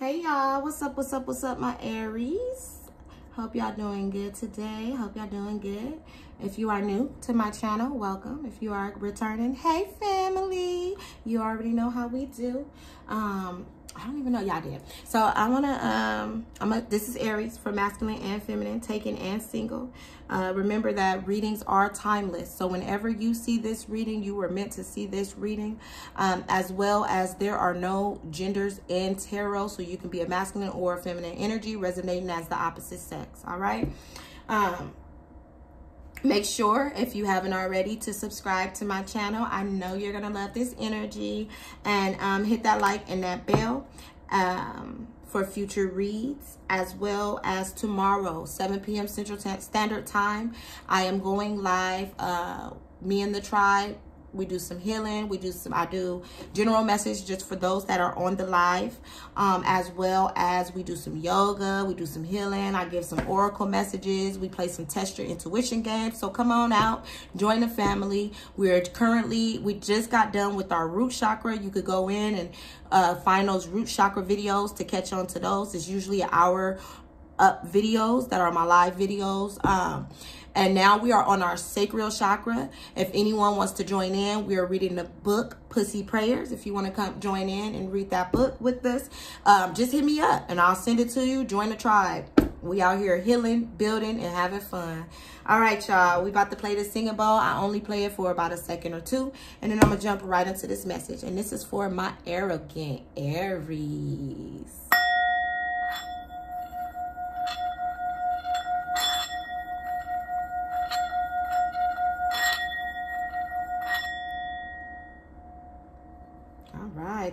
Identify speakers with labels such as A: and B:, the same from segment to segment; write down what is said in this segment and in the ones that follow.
A: Hey y'all, what's up, what's up, what's up, my Aries? Hope y'all doing good today. Hope y'all doing good. If you are new to my channel, welcome. If you are returning, hey family. You already know how we do. Um, I don't even know y'all did. So I wanna um I'm a this is Aries for masculine and feminine, taken and single. Uh, remember that readings are timeless. So whenever you see this reading, you were meant to see this reading, um, as well as there are no genders in tarot. So you can be a masculine or a feminine energy resonating as the opposite sex. All right. Um, Make sure, if you haven't already, to subscribe to my channel. I know you're going to love this energy. And um, hit that like and that bell um, for future reads, as well as tomorrow, 7 p.m. Central Standard Time. I am going live, uh, me and the tribe, we do some healing. We do some i do general message just for those that are on the live um, as well as we do some yoga we do some healing. I give some oracle messages. We play some test your intuition games. So come on out join the family. We're currently we just got done with our root chakra. You could go in and uh, find those root chakra videos to catch on to those. It's usually an hour up videos that are my live videos. Um, and now we are on our sacral chakra. If anyone wants to join in, we are reading the book Pussy Prayers. If you want to come join in and read that book with us, um, just hit me up and I'll send it to you. Join the tribe. We out here healing, building, and having fun. All right, y'all. We about to play the singing bowl. I only play it for about a second or two. And then I'm going to jump right into this message. And this is for my arrogant Aries.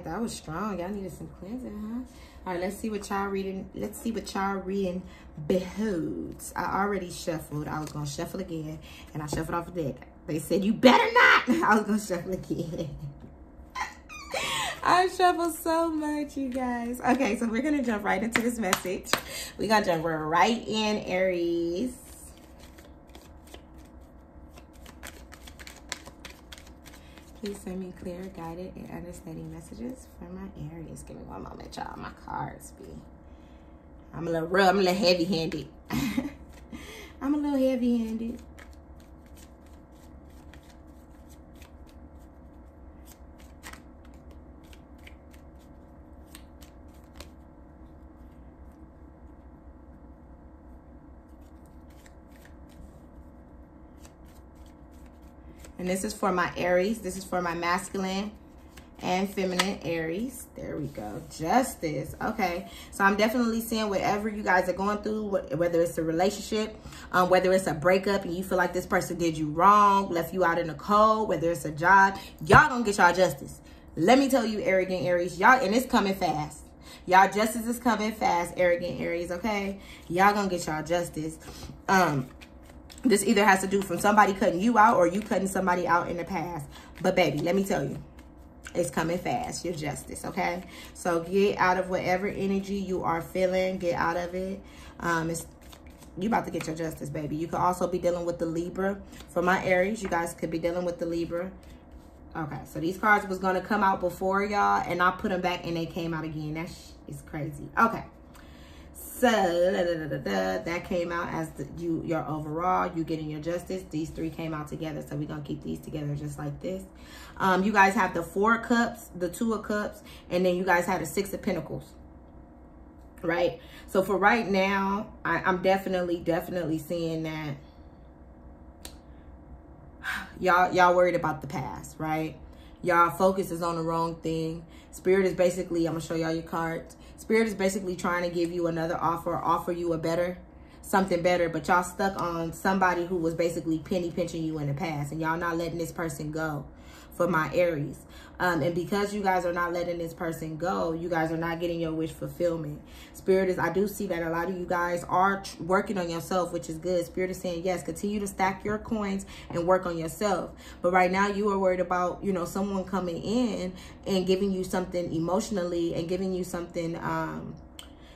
A: That was strong. Y'all needed some cleansing, huh? All right, let's see what y'all reading. Let's see what y'all reading beholds. I already shuffled. I was going to shuffle again, and I shuffled off the deck. They said, you better not. I was going to shuffle again. I shuffle so much, you guys. Okay, so we're going to jump right into this message. We're going to jump right in, Aries. Please send me clear, guided, and understanding messages for my Aries. Give me one moment, y'all. My cards be. I'm a little rough. I'm a little heavy-handed. I'm a little heavy-handed. And this is for my Aries. This is for my masculine and feminine Aries. There we go. Justice. Okay. So I'm definitely seeing whatever you guys are going through, whether it's a relationship, um, whether it's a breakup and you feel like this person did you wrong, left you out in the cold, whether it's a job, y'all gonna get y'all justice. Let me tell you, arrogant Aries, y'all, and it's coming fast. Y'all justice is coming fast, arrogant Aries, okay? Y'all gonna get y'all justice. Um, this either has to do from somebody cutting you out or you cutting somebody out in the past. But baby, let me tell you, it's coming fast, your justice, okay? So get out of whatever energy you are feeling, get out of it. Um, it's you about to get your justice, baby. You could also be dealing with the Libra. For my Aries, you guys could be dealing with the Libra. Okay, so these cards was going to come out before y'all, and I put them back, and they came out again. That's is crazy. Okay. So da, da, da, that came out as the, you your overall, you getting your justice. These three came out together, so we're gonna keep these together just like this. Um, you guys have the four cups, the two of cups, and then you guys have the six of pentacles. Right. So for right now, I, I'm definitely, definitely seeing that y'all y'all worried about the past, right? Y'all focus is on the wrong thing. Spirit is basically, I'm gonna show y'all your cards Spirit is basically trying to give you another offer, offer you a better, something better, but y'all stuck on somebody who was basically penny pinching you in the past and y'all not letting this person go for my Aries. Um, and because you guys are not letting this person go, you guys are not getting your wish fulfillment. Spirit is, I do see that a lot of you guys are working on yourself, which is good. Spirit is saying, yes, continue to stack your coins and work on yourself. But right now you are worried about, you know, someone coming in and giving you something emotionally and giving you something um,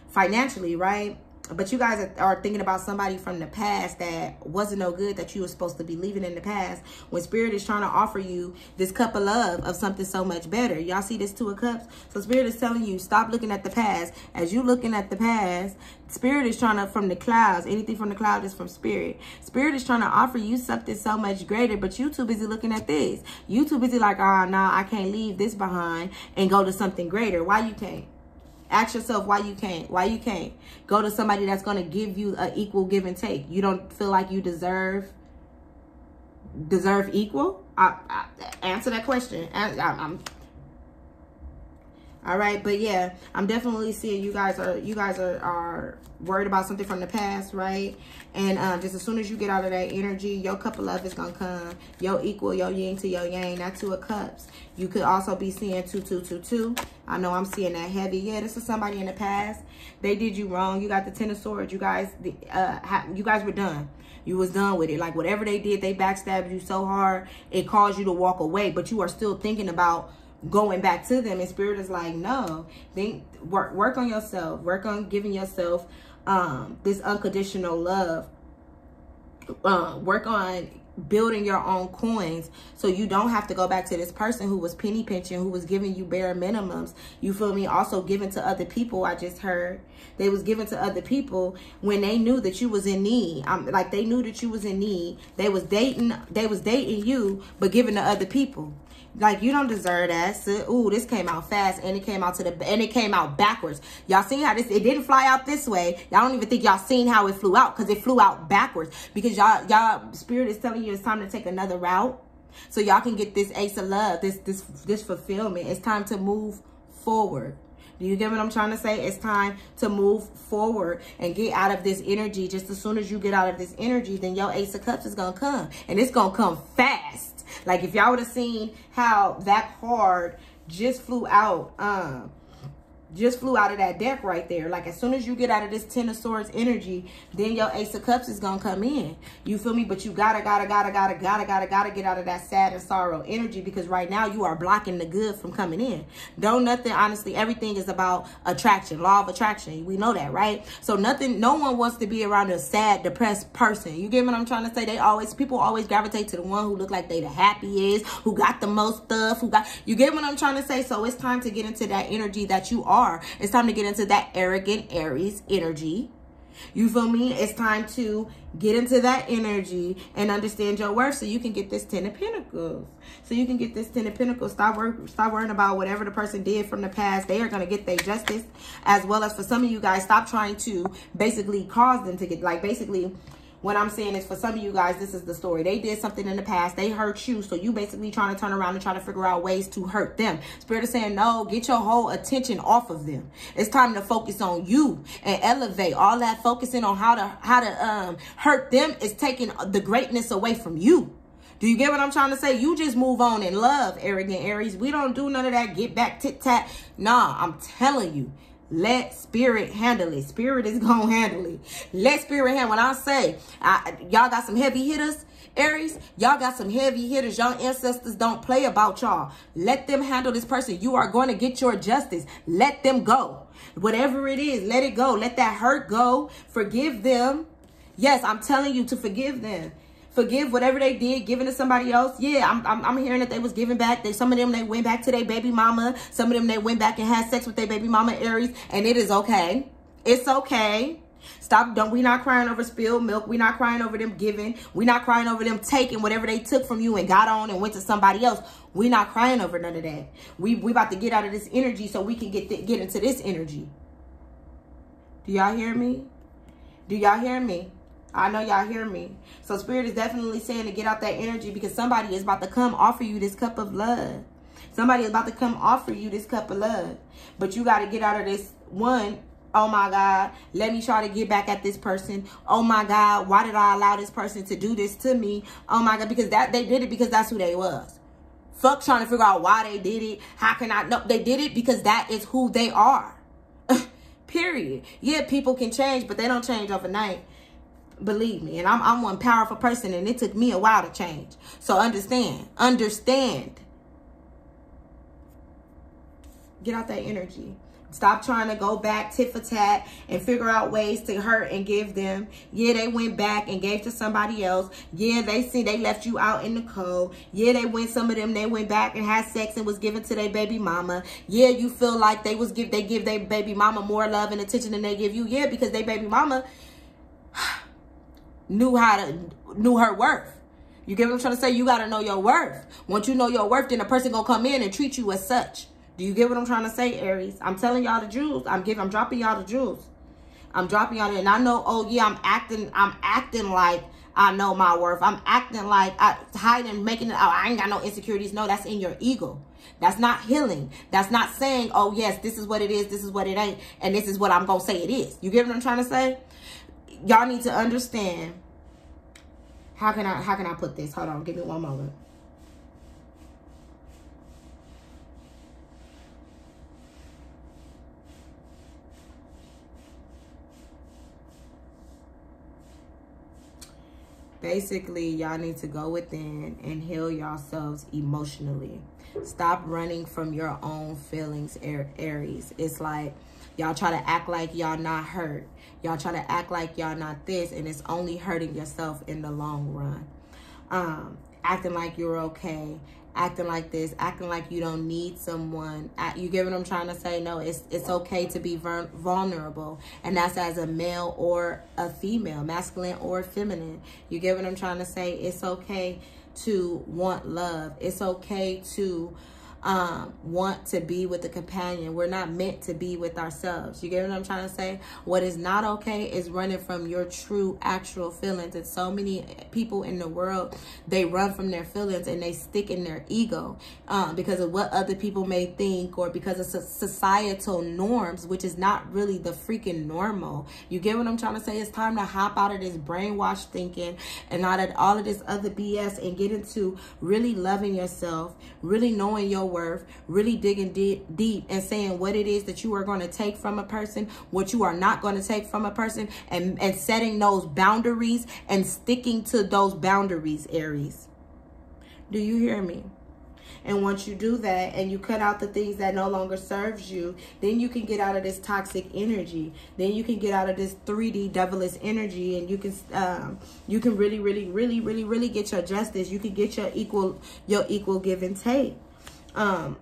A: financially, right? But you guys are thinking about somebody from the past that wasn't no good that you were supposed to be leaving in the past. When spirit is trying to offer you this cup of love of something so much better. Y'all see this two of cups? So spirit is telling you stop looking at the past. As you looking at the past spirit is trying to from the clouds anything from the cloud is from spirit. Spirit is trying to offer you something so much greater but you too busy looking at this. You too busy like oh no nah, i can't leave this behind and go to something greater. Why you can't Ask yourself why you can't. Why you can't. Go to somebody that's going to give you an equal give and take. You don't feel like you deserve deserve equal? I, I answer that question. I, I'm all right but yeah i'm definitely seeing you guys are you guys are are worried about something from the past right? And um just as soon as you get out of that energy your cup of love is gonna come. Your equal your yin to your yang not two of cups. You could also be seeing two two two two. I know i'm seeing that heavy. Yeah this is somebody in the past. They did you wrong. You got the ten of swords. You guys uh you guys were done. You was done with it. Like whatever they did they backstabbed you so hard it caused you to walk away. But you are still thinking about going back to them and spirit is like no think work work on yourself work on giving yourself um this unconditional love. Uh, work on building your own coins so you don't have to go back to this person who was penny pinching who was giving you bare minimums. You feel me? Also given to other people i just heard. They was given to other people when they knew that you was in need. Um, like they knew that you was in need. They was dating they was dating you but giving to other people like you don't deserve that. So, ooh, this came out fast and it came out to the and it came out backwards. Y'all seen how this it didn't fly out this way. Y'all don't even think y'all seen how it flew out because it flew out backwards. Because y'all y'all spirit is telling you it's time to take another route. So y'all can get this ace of love, this this this fulfillment. It's time to move forward. Do you get what I'm trying to say? It's time to move forward and get out of this energy. Just as soon as you get out of this energy, then your Ace of Cups is going to come. And it's going to come fast. Like if y'all would have seen how that card just flew out, um, just flew out of that deck right there. Like as soon as you get out of this Ten of Swords energy, then your Ace of Cups is to come in. You feel me? But you gotta, gotta, gotta, gotta, gotta, gotta, gotta get out of that sad and sorrow energy because right now you are blocking the good from coming in. Don't nothing, honestly, everything is about attraction, law of attraction. We know that, right? So nothing, no one wants to be around a sad, depressed person. You get what I'm trying to say? They always, people always gravitate to the one who look like they the happiest, who got the most stuff, who got, you get what I'm trying to say? So it's time to get into that energy that you are are. It's time to get into that arrogant Aries energy. You feel me? It's time to get into that energy and understand your worth so you can get this Ten of Pentacles. So you can get this Ten of Pentacles. Stop, stop worrying about whatever the person did from the past. They are going to get their justice. As well as for some of you guys, stop trying to basically cause them to get, like basically what I'm saying is for some of you guys, this is the story. They did something in the past. They hurt you. So you basically trying to turn around and try to figure out ways to hurt them. Spirit is saying, no, get your whole attention off of them. It's time to focus on you and elevate. All that focusing on how to, how to um, hurt them is taking the greatness away from you. Do you get what I'm trying to say? You just move on in love, arrogant Aries. We don't do none of that get back tit-tat. Nah, I'm telling you. Let spirit handle it. Spirit is going to handle it. Let spirit handle it. When I say, y'all got some heavy hitters, Aries, y'all got some heavy hitters. Y'all ancestors don't play about y'all. Let them handle this person. You are going to get your justice. Let them go. Whatever it is, let it go. Let that hurt go. Forgive them. Yes, I'm telling you to forgive them forgive whatever they did, giving to somebody else. Yeah, I'm, I'm, I'm hearing that they was giving back. They, some of them, they went back to their baby mama. Some of them, they went back and had sex with their baby mama Aries. And it is okay. It's okay. Stop. Don't. We not crying over spilled milk. We not crying over them giving. We not crying over them taking whatever they took from you and got on and went to somebody else. We not crying over none of that. We we about to get out of this energy so we can get get into this energy. Do y'all hear me? Do y'all hear me? I know y'all hear me. So spirit is definitely saying to get out that energy because somebody is about to come offer you this cup of love. Somebody is about to come offer you this cup of love. But you got to get out of this one. Oh my God, let me try to get back at this person. Oh my God, why did I allow this person to do this to me? Oh my God, because that they did it because that's who they was. Fuck trying to figure out why they did it. How can I know? They did it because that is who they are. Period. Yeah, people can change, but they don't change overnight. Believe me. And I'm, I'm one powerful person and it took me a while to change. So understand. Understand. Get out that energy. Stop trying to go back tit for tat and figure out ways to hurt and give them. Yeah, they went back and gave to somebody else. Yeah, they see they left you out in the cold. Yeah, they went some of them. They went back and had sex and was given to their baby mama. Yeah, you feel like they was give they give their baby mama more love and attention than they give you. Yeah, because they baby mama knew how to knew her worth. You get what I'm trying to say? You got to know your worth. Once you know your worth, then a person going to come in and treat you as such. Do you get what I'm trying to say, Aries? I'm telling y'all the jewels. I'm giving, I'm dropping y'all the jewels. I'm dropping y'all, and I know, oh yeah, I'm acting, I'm acting like I know my worth. I'm acting like I hiding, making it, oh, I ain't got no insecurities. No, that's in your ego. That's not healing. That's not saying, oh yes, this is what it is, this is what it ain't, and this is what I'm going to say it is. You get what I'm trying to say? Y'all need to understand how can I how can I put this? Hold on, give me one moment. Basically, y'all need to go within and heal yourselves emotionally. Stop running from your own feelings, Aries. It's like y'all try to act like y'all not hurt Y'all try to act like y'all not this, and it's only hurting yourself in the long run. Um, acting like you're okay, acting like this, acting like you don't need someone. You get what I'm trying to say? No, it's it's okay to be vulnerable, and that's as a male or a female, masculine or feminine. You get what I'm trying to say? It's okay to want love. It's okay to um, want to be with a companion. We're not meant to be with ourselves. You get what I'm trying to say? What is not okay is running from your true, actual feelings. And so many people in the world, they run from their feelings and they stick in their ego um, because of what other people may think or because of societal norms, which is not really the freaking normal. You get what I'm trying to say? It's time to hop out of this brainwashed thinking and out of all of this other BS and get into really loving yourself, really knowing your worth, really digging deep, deep and saying what it is that you are going to take from a person, what you are not going to take from a person, and, and setting those boundaries and sticking to those boundaries, Aries. Do you hear me? And once you do that and you cut out the things that no longer serves you, then you can get out of this toxic energy. Then you can get out of this 3D devilish energy and you can um, you can really, really, really, really, really get your justice. You can get your equal your equal give and take. Um,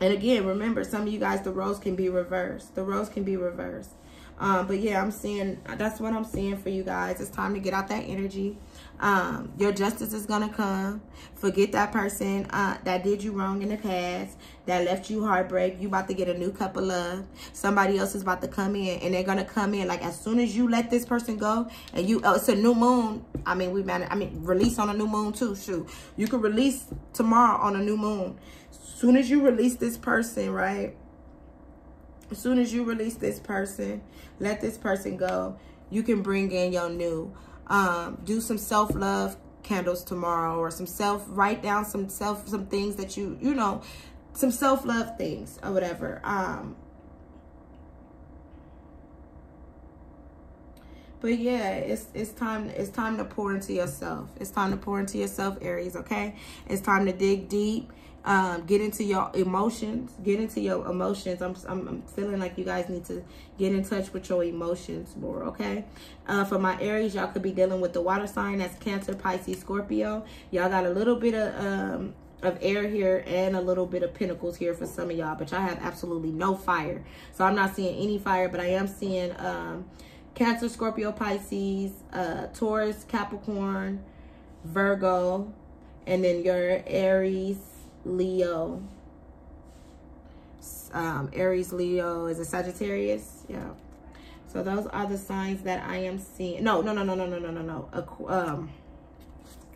A: and again, remember, some of you guys, the roles can be reversed. The roles can be reversed. Um, but yeah, I'm seeing, that's what I'm seeing for you guys. It's time to get out that energy. Um, your justice is going to come. Forget that person uh, that did you wrong in the past, that left you heartbreak. You about to get a new cup of love. Somebody else is about to come in, and they're going to come in. Like, as soon as you let this person go, and you, oh, it's a new moon. I mean, we managed, I mean, release on a new moon too, shoot. You can release tomorrow on a new moon. As soon as you release this person, right? As soon as you release this person, let this person go, you can bring in your new. Um, do some self-love candles tomorrow or some self, write down some self, some things that you, you know, some self-love things or whatever. Um, but yeah it's it's time it's time to pour into yourself it's time to pour into yourself aries okay it's time to dig deep um, get into your emotions. Get into your emotions. I'm, I'm, I'm, feeling like you guys need to get in touch with your emotions more, okay? Uh, for my Aries, y'all could be dealing with the water sign. That's Cancer, Pisces, Scorpio. Y'all got a little bit of... Um, of air here and a little bit of pentacles here for some of y'all but y'all have absolutely no fire so i'm not seeing any fire but i am seeing um cancer scorpio pisces uh taurus capricorn virgo and then your aries Leo. Um, Aries, Leo is a Sagittarius. Yeah. So those are the signs that I am seeing. No, no, no, no, no, no, no, no, no. Um,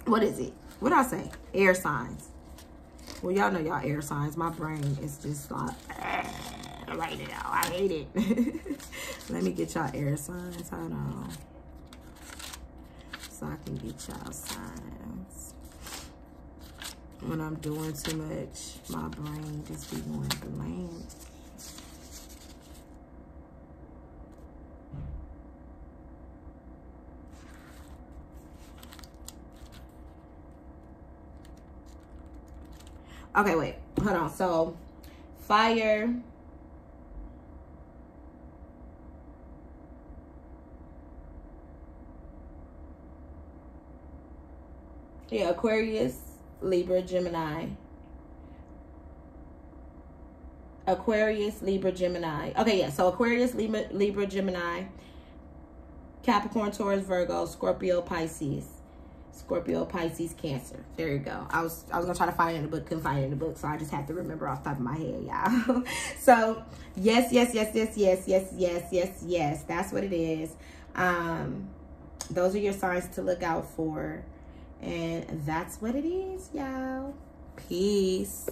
A: what is it? What I say? Air signs. Well, y'all know y'all air signs. My brain is just like right now. I hate it. Let me get y'all air signs. Hold on. So I can get y'all signs when I'm doing too much, my brain just be going blank. Okay, wait, hold on. So, fire. Yeah, Aquarius. Libra, Gemini. Aquarius, Libra, Gemini. Okay, yeah. So Aquarius, Libra, Gemini, Capricorn, Taurus, Virgo, Scorpio, Pisces. Scorpio, Pisces, Cancer. There you go. I was I was gonna try to find it in the book, couldn't find it in the book, so I just have to remember off the top of my head, y'all. so yes, yes, yes, yes, yes, yes, yes, yes, yes. That's what it is. Um, those are your signs to look out for. And that's what it is, y'all. Peace.